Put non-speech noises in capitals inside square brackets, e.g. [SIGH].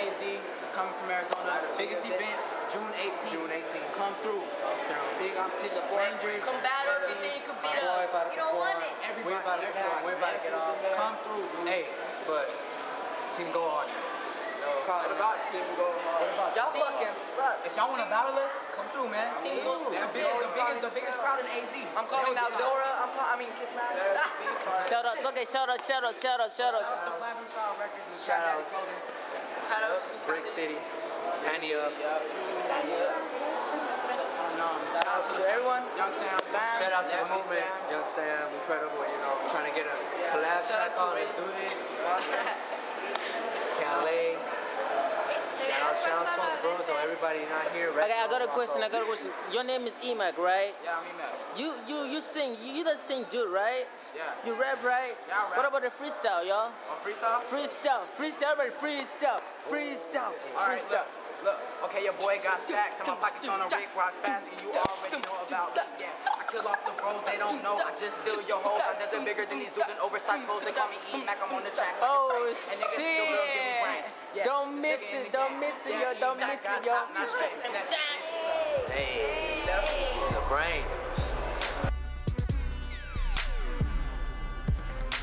AZ, coming from Arizona. Biggest event, June 18th. June 18th. Come through. Through. Big you think you could beat. You don't want it. Everybody, we're about to get off. Come through. Hey, but team go hard. No, call it about team go hard. Y'all if y'all want to battle us, come through, man. Team Go The biggest, the biggest, the biggest crowd in AZ. I'm calling Aldora. I'm call, I mean Kiss Master. Shout outs, okay, shout outs, shout outs, shout outs, shout outs. The Platinum Style Records and Shout Trap outs. Shout out Brick City. Ante Up. Shout out to everyone. Young Sam. Fam. Shout out to the movement. Young Sam, incredible, you know, trying to get a collab Shout out to. Let's do this. [LAUGHS] Calais. Shout out, to the bros, though. Everybody not here. Okay, I got a question, I got a question. Your name is Emac, right? Yeah, I mean that. You you you sing, you, that sing dude, right? Yeah. You rap, right? Yeah, I rap. What about the freestyle, y'all? On freestyle? Freestyle, freestyle, everybody freestyle, freestyle, All right, freestyle. look, look. Okay, your boy got stacks, and my pockets on a Rick Rocks fast, and you already know about me. Yeah, I kill off the bros, they don't know. I just steal your hoes. I does it bigger than these dudes in oversized clothes. They call me E Mac. I'm on the track. Like Oh a. And niggas still will give me brain. shit! Yeah, Don't this miss it, don't miss it, yo, don't miss it, yo. top-notch face. Snap. Hey, the brain.